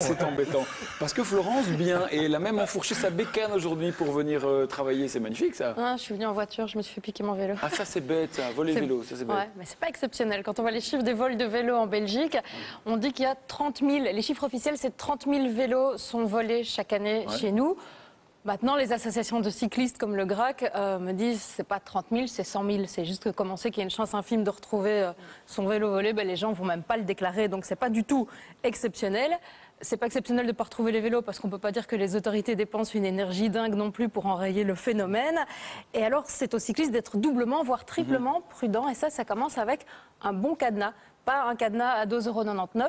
C'est embêtant. Parce que Florence, bien, et elle a même enfourché sa bécane aujourd'hui pour venir euh, travailler. C'est magnifique, ça. Ah, je suis venue en voiture, je me suis fait piquer mon vélo. Ah, ça, c'est bête, ça. Voler vélo, ça, c'est bête. Ouais, mais c'est pas exceptionnel. Quand on voit les chiffres des vols de vélos en Belgique, on dit qu'il y a 30 000. Les chiffres officiels, c'est 30 000 vélos sont volés chaque année Ouais. chez nous. Maintenant, les associations de cyclistes comme le GRAC euh, me disent c'est pas 30 000, c'est 100 000. C'est juste que comme on sait qu'il y a une chance infime de retrouver euh, son vélo volé, ben, les gens vont même pas le déclarer. Donc c'est pas du tout exceptionnel. C'est pas exceptionnel de ne pas retrouver les vélos parce qu'on peut pas dire que les autorités dépensent une énergie dingue non plus pour enrayer le phénomène. Et alors, c'est aux cyclistes d'être doublement, voire triplement prudents. Et ça, ça commence avec un bon cadenas. Pas un cadenas à 2,99 euros.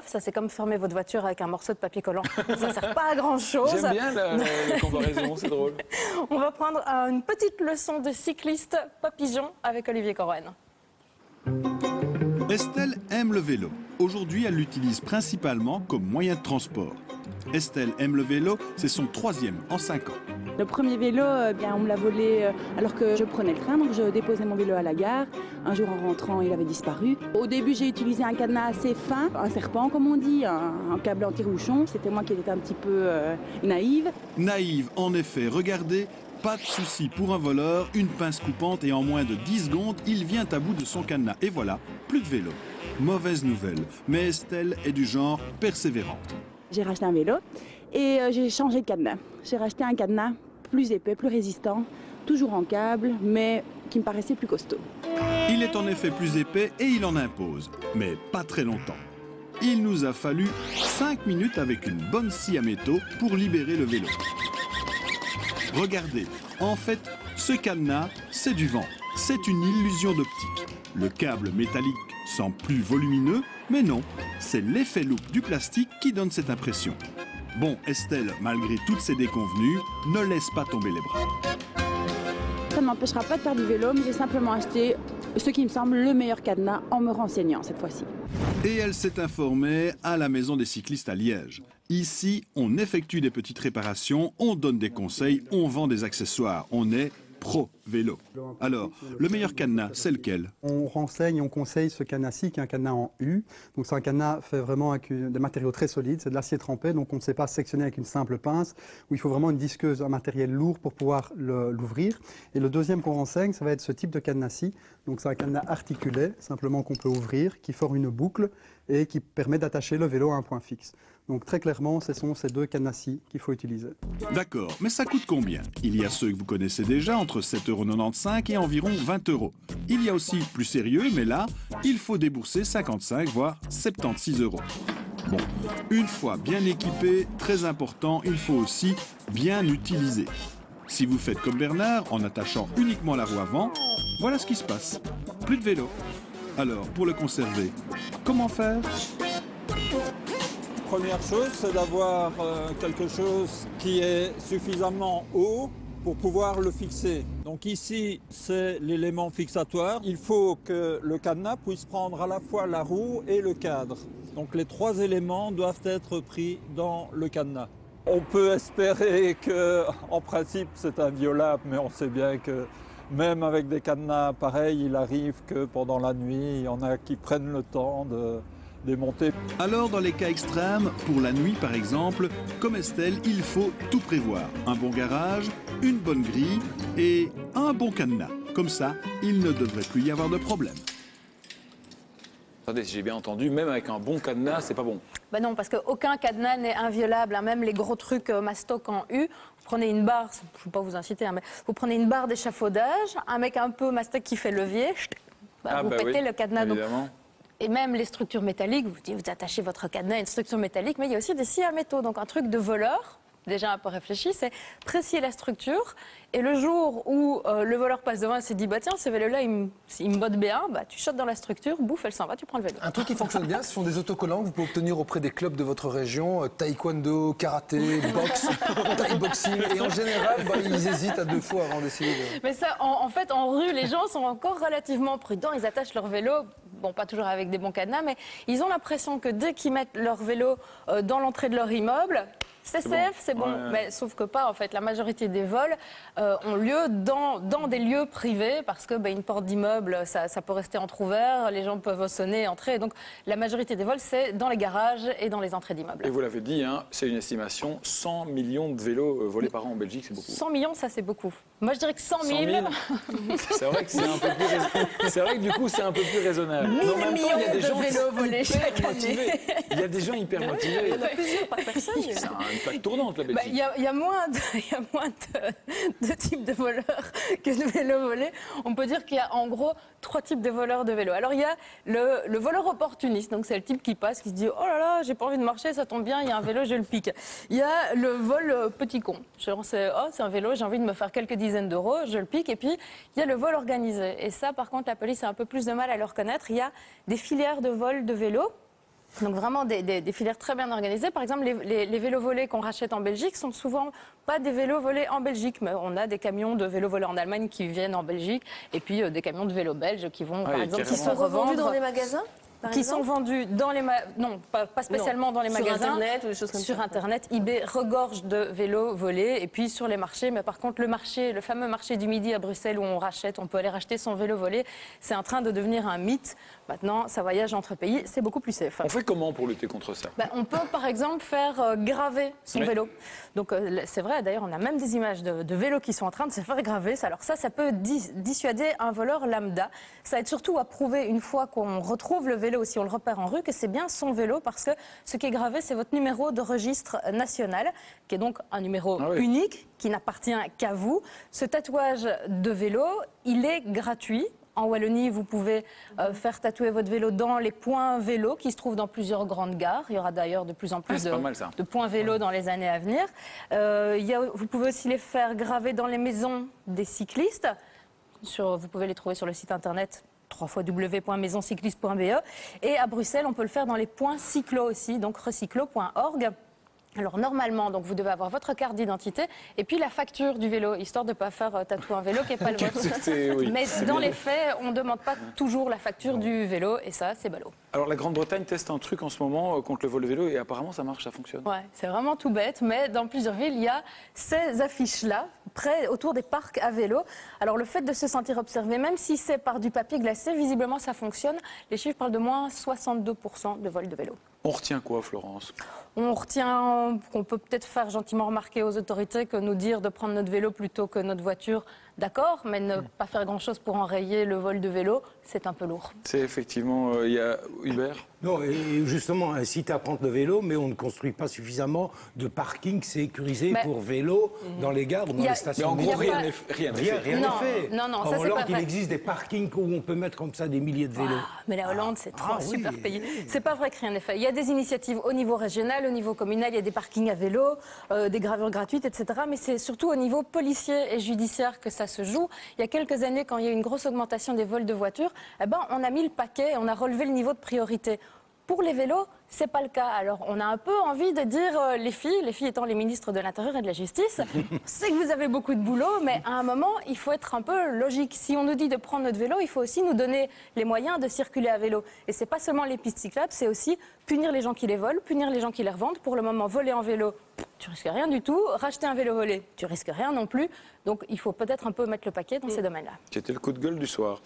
Ça, c'est comme fermer votre voiture avec un morceau de papier collant. Ça sert pas à grand chose. J'aime bien la, la- comparaison, c'est drôle. On va prendre une petite leçon de cycliste papillon avec Olivier Corwen. Estelle aime le vélo. Aujourd'hui, elle l'utilise principalement comme moyen de transport. Estelle aime le vélo, c'est son troisième en cinq ans. Le premier vélo, euh, bien, on me l'a volé euh, alors que je prenais le train, donc je déposais mon vélo à la gare. Un jour en rentrant, il avait disparu. Au début, j'ai utilisé un cadenas assez fin, un serpent comme on dit, un, un câble anti-rouchon. C'était moi qui étais un petit peu euh, naïve. Naïve, en effet, regardez, pas de souci pour un voleur, une pince coupante et en moins de 10 secondes, il vient à bout de son cadenas. Et voilà, plus de vélo. Mauvaise nouvelle, mais Estelle est du genre persévérante. J'ai racheté un vélo et euh, j'ai changé de cadenas. J'ai racheté un cadenas plus épais, plus résistant, toujours en câble, mais qui me paraissait plus costaud. Il est en effet plus épais et il en impose, mais pas très longtemps. Il nous a fallu 5 minutes avec une bonne scie à métaux pour libérer le vélo. Regardez, en fait, ce cadenas, c'est du vent. C'est une illusion d'optique. Le câble métallique semble plus volumineux, mais non, c'est l'effet loupe du plastique qui donne cette impression. Bon, Estelle, malgré toutes ces déconvenues, ne laisse pas tomber les bras. Ça ne m'empêchera pas de faire du vélo, mais j'ai simplement acheté ce qui me semble le meilleur cadenas en me renseignant cette fois-ci. Et elle s'est informée à la Maison des cyclistes à Liège. Ici, on effectue des petites réparations, on donne des conseils, on vend des accessoires. On est pro vélo. Alors, le meilleur cadenas, c'est lequel? On renseigne, on conseille ce cadenas-ci qui est un cadenas en U. Donc c'est un cadenas fait vraiment avec des matériaux très solides, c'est de l'acier trempé, donc on ne sait pas sectionner avec une simple pince, où il faut vraiment une disqueuse, un matériel lourd pour pouvoir l'ouvrir. Et le deuxième qu'on renseigne, ça va être ce type de cadenas-ci. Donc c'est un cadenas articulé, simplement qu'on peut ouvrir, qui forme une boucle et qui permet d'attacher le vélo à un point fixe. Donc très clairement, ce sont ces deux cadenas-ci qu'il faut utiliser. D'accord, mais ça coûte combien? Il y a ceux que vous connaissez déjà, entre 7,95€ et environ 20 euros. Il y a aussi plus sérieux, mais là, il faut débourser 55, voire 76 euros. Bon, une fois bien équipé, très important, il faut aussi bien utiliser. Si vous faites comme Bernard, en attachant uniquement la roue avant, voilà ce qui se passe. Plus de vélo. Alors, pour le conserver, comment faire Première chose, c'est d'avoir euh, quelque chose qui est suffisamment haut pour pouvoir le fixer. Donc ici, c'est l'élément fixatoire. Il faut que le cadenas puisse prendre à la fois la roue et le cadre. Donc les trois éléments doivent être pris dans le cadenas. On peut espérer que, en principe, c'est inviolable, mais on sait bien que même avec des cadenas pareils, il arrive que pendant la nuit, il y en a qui prennent le temps de démonter. Alors, dans les cas extrêmes, pour la nuit par exemple, comme Estelle, il faut tout prévoir. Un bon garage, une bonne grille et un bon cadenas. Comme ça, il ne devrait plus y avoir de problème. Attendez, si j'ai bien entendu, même avec un bon cadenas, c'est pas bon. Ben non, parce qu'aucun cadenas n'est inviolable, hein, même les gros trucs euh, mastoc en U. Vous prenez une barre, je ne veux pas vous inciter, hein, mais vous prenez une barre d'échafaudage, un mec un peu mastoc qui fait levier, bah, Ah, vous bah pétez oui, le cadenas. Donc. Et même les structures métalliques, vous, vous attachez votre cadenas à une structure métallique, mais il y a aussi des scies à métaux. Donc un truc de voleur, déjà un peu réfléchi, c'est préciser la structure. Et le jour où euh, le voleur passe devant et se dit, bah tiens, ce vélo-là, il, me- il me botte bien, bah, tu shottes dans la structure, bouffe, elle s'en va, tu prends le vélo. Un truc qui fonctionne bien, ce sont des autocollants que vous pouvez obtenir auprès des clubs de votre région, euh, taekwondo, karaté, boxe, thai boxing. Et en général, bah, ils hésitent à deux fois avant d'essayer de... Mais ça, en, en fait, en rue, les gens sont encore relativement prudents. Ils attachent leur vélo, bon, pas toujours avec des bons cadenas, mais ils ont l'impression que dès qu'ils mettent leur vélo euh, dans l'entrée de leur immeuble, CCF, c'est bon, Ouais. mais sauf que pas en fait. La majorité des vols euh, ont lieu dans, dans des lieux privés parce que bah, une porte d'immeuble, ça, ça peut rester entrouvert, les gens peuvent sonner, entrer. Donc la majorité des vols, c'est dans les garages et dans les entrées d'immeubles. Et vous l'avez dit, hein, c'est une estimation 100 millions de vélos euh, volés par an en Belgique, c'est beaucoup. 100 millions, ça c'est beaucoup. Moi je dirais que 100 000, 100 000, c'est vrai que c'est un peu plus rais- c'est vrai que du coup c'est un peu plus raisonnable. Mais en 1000 même temps, il y a des millions de gens vélos volés chaque année. Il y a des gens hyper motivés. Plusieurs par personne. C'est un- une plaque tournante la Bah, Belgique. Il y, a- il y a moins, de, il y a moins de, de types de voleurs que de vélos volés. On peut dire qu'il y a en gros trois types de voleurs de vélos. Alors il y a le, le voleur opportuniste, donc c'est le type qui passe, qui se dit oh là là, j'ai pas envie de marcher, ça tombe bien, il y a un vélo, je le pique. Il y a le vol euh, petit con. Genre c'est oh c'est un vélo, j'ai envie de me faire quelques dizaines d'euros, je le pique. Et puis il y a le vol organisé. Et ça par contre la police a un peu plus de mal à le reconnaître. Il y a des filières de vol de vélos. Donc vraiment des, des- des filières très bien organisées. Par exemple, les, les- les vélos volés qu'on rachète en Belgique sont souvent pas des vélos volés en Belgique, mais on a des camions de vélos volés en Allemagne qui viennent en Belgique, et puis euh, des camions de vélos belges qui vont, par et exemple, qui sont Sont revendus dans des magasins? Par qui sont vendus dans les ma- non pas, pas spécialement dans les Sur magasins Internet ou des choses comme sur ça. internet eBay regorge de vélos volés et puis sur les marchés mais par contre le marché le fameux marché du midi à Bruxelles où on rachète on peut aller racheter son vélo volé c'est en train de devenir un mythe maintenant ça voyage entre pays c'est beaucoup plus safe On fait comment pour lutter contre ça? Ben, on peut par exemple faire euh, graver son Oui. vélo. Donc euh, c'est vrai, d'ailleurs on a même des images de, de vélos qui sont en train de se faire graver. Alors ça, ça peut dis- dissuader un voleur lambda. Ça aide surtout à prouver une fois qu'on retrouve le vélo, si on le repère en rue, que c'est bien son vélo parce que ce qui est gravé, c'est votre numéro de registre national, qui est donc un numéro Ah oui. unique qui n'appartient qu'à vous. Ce tatouage de vélo, il est gratuit. En Wallonie, vous pouvez euh, faire tatouer votre vélo dans les points vélo qui se trouvent dans plusieurs grandes gares. Il y aura d'ailleurs de plus en Ah, plus c'est de, mal, points vélo dans les années à venir. Euh, il y a- vous pouvez aussi les faire graver dans les maisons des cyclistes. Sur- vous pouvez les trouver sur le site internet www.maisoncycliste.be. Et à Bruxelles, on peut le faire dans les points cyclo aussi, donc recyclo.org. Alors normalement, donc vous devez avoir votre carte d'identité et puis la facture du vélo, histoire de ne pas faire euh, tatouer un vélo qui n'est pas le vôtre. Oui, Mais dans bien. les faits, on ne demande pas toujours la facture du vélo et ça, c'est ballot. Alors la Grande-Bretagne teste un truc en ce moment euh, contre le vol de vélo et apparemment ça marche, ça fonctionne. Ouais, c'est vraiment tout bête, mais dans plusieurs villes, il y a ces affiches-là, autour des parcs à vélo. Alors le fait de se sentir observé, même si c'est par du papier glacé, visiblement ça fonctionne. Les chiffres parlent de moins 62% de vols de vélo. On retient quoi, Florence? On retient qu'on peut peut-être faire gentiment remarquer aux autorités que nous dire de prendre notre vélo plutôt que notre voiture, d'accord, mais ne pas faire grand-chose pour enrayer le vol de vélo, c'est un peu lourd. C'est effectivement, euh, il y a Hubert? Non, et justement, incite à prendre le vélo, mais on ne construit pas suffisamment de parkings sécurisés Mais- pour vélo dans les gares ou dans Il y a- les Mais stations en de gros, rien pas- n'est rien n'est Rien, fait. rien Non, n'est fait. non, non, ça, En c'est Hollande, pas il vrai. existe des parkings où on peut mettre comme ça des milliers de vélos. Mais la Hollande, c'est trop Ah super oui, payé. oui. C'est pas vrai que rien n'est fait. Il y a des initiatives au niveau régional, au niveau communal, il y a des parkings à vélo, euh, des gravures gratuites, etc. Mais c'est surtout au niveau policier et judiciaire que ça se joue. Il y a quelques années, quand il y a eu une grosse augmentation des vols de voitures, eh ben, on a mis le paquet et on a relevé le niveau de priorité. Pour les vélos, c'est pas le cas. Alors, on a un peu envie de dire euh, les filles, les filles étant les ministres de l'Intérieur et de la Justice, c'est que vous avez beaucoup de boulot, mais à un moment, il faut être un peu logique. Si on nous dit de prendre notre vélo, il faut aussi nous donner les moyens de circuler à vélo. Et c'est pas seulement les pistes cyclables, c'est aussi punir les gens qui les volent, punir les gens qui les revendent. Pour le moment, voler en vélo, tu risques rien du tout. Racheter un vélo volé, tu risques rien non plus. Donc, il faut peut-être un peu mettre le paquet dans ces domaines-là. C'était le coup de gueule du soir.